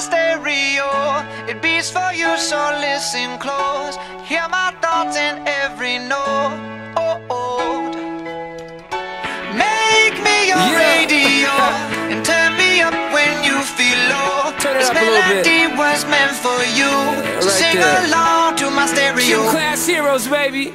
stereo, it beats for you, so listen close. Hear my thoughts in every note. Oh, oh. Make me your Yeah. radio and turn me up when you feel low. Turn it this up a little bit. melody was meant for you. so right sing there. along to my stereo. Gym Class Heroes, baby.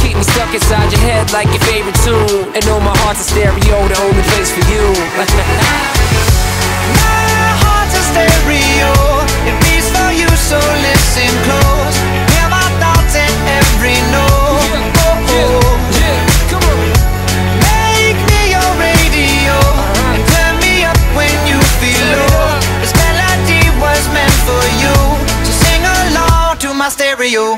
Stuck inside your head like your favorite tune. And know my heart's a stereo, the only place for you. My heart's a stereo, it beats for you, so listen close. Hear my thoughts in every note. Oh, oh. yeah, come on. Make me your radio uh-huh. and turn me up when you feel low. This melody was meant for you, so sing along to my stereo.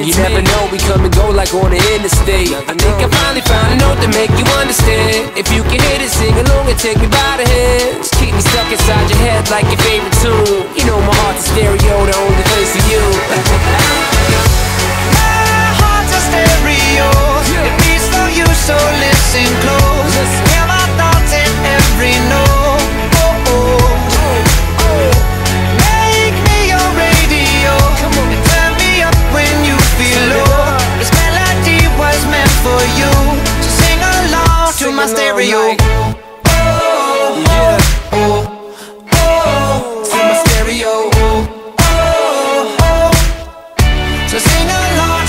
You never know, we come and go like on the interstate. I think I finally found a note to make you understand. If you can hit it, sing along and take me by the hands. Keep me stuck inside your head like your favorite tune. You know my heart's a stereo, the only place for you.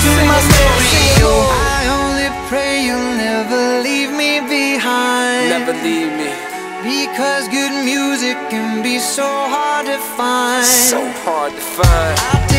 To my stereo. I only pray you'll never leave me behind. Never leave me. Because good music can be so hard to find. So hard to find.